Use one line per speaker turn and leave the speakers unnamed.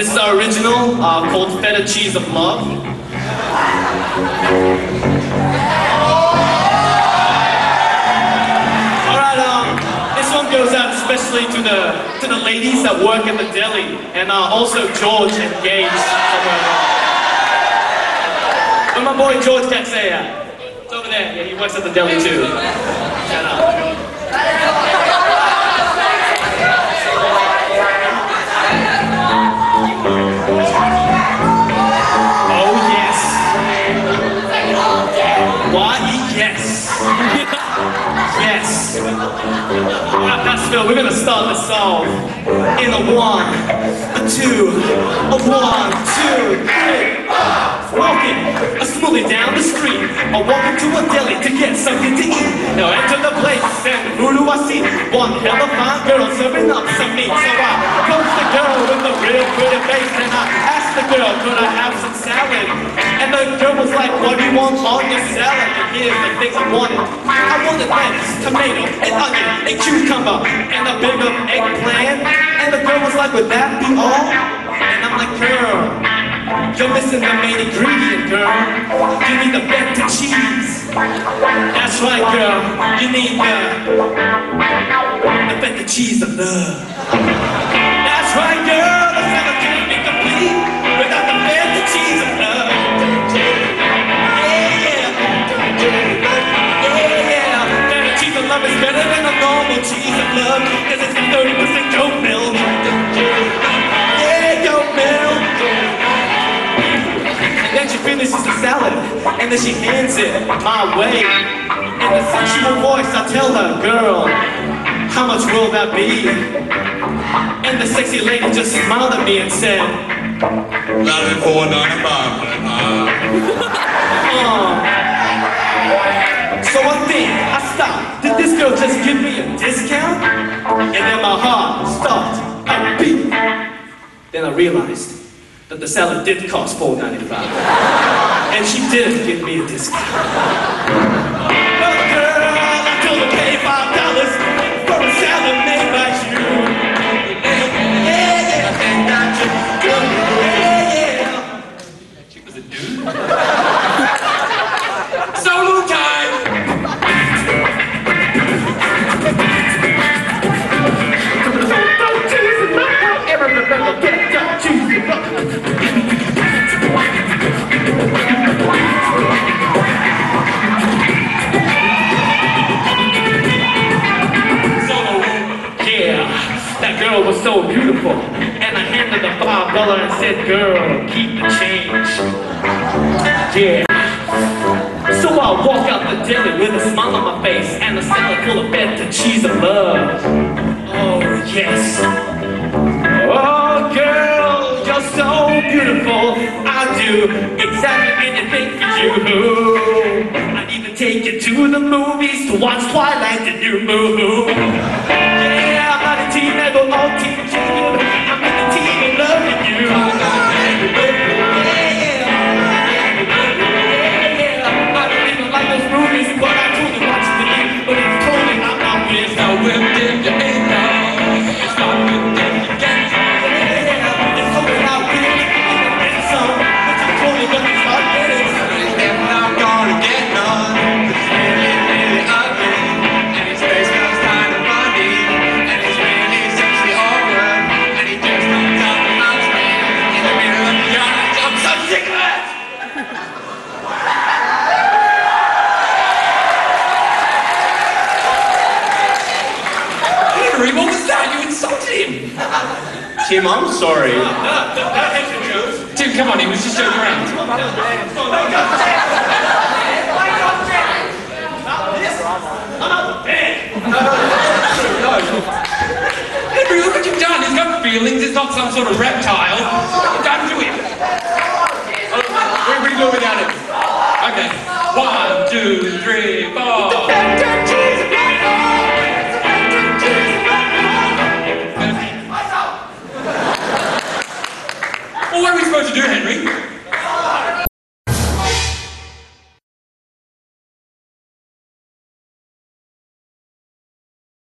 This is our original uh, called Feta Cheese of Love. Alright, um, this one goes out especially to the to the ladies that work at the deli, and uh, also George and Gage. Where my boy George can't say? It's over there. Yeah, he works at the deli too. Shut out. Alright, that's Phil. We're gonna start this off in a one, a two, a one, two, three. Walking uh, smoothly down the street, or walking to a deli to get something to eat. Now enter the place, and who do I see? One hella fine girl serving up some meat. So I approach the girl with the real pretty face, and I asked the girl, could I have some salad? And the girl was like, what do you want on your salad? And here's the things I wanted. I wanted lettuce, tomato, an onion, a cucumber, and a big of eggplant. And the girl was like, would that be all? And I'm like, girl. You're missing the main ingredient, girl. You need the feta cheese. That's right, girl. You need the the feta cheese of love. That's right, girl. And then she hands it my way. In a sensual voice, I tell her, girl, how much will that be? And the sexy lady just smiled at me and said,
That'll be four ninety five.
Uh, oh. So I think, I stopped. Did this girl just give me a discount? And then my heart stopped a beat. Then I realized that the salad did cost $4.95. And she did give me a discount. So beautiful. And I handed the five dollar and said, girl, keep the change. Yeah. So I walk out the deli with a smile on my face and a salad full of feta cheese and love. Oh yes. Oh girl, you're so beautiful. I do exactly anything for you. I'd even take you to the movies to watch Twilight, the new movie. I'm in
Henry, what was that? You insulted him!
Tim, I'm sorry.
Tim, come on, he was just joking around. Henry, look what you've done. He's got feelings. It's not some sort of reptile. what are we supposed to do, Henry?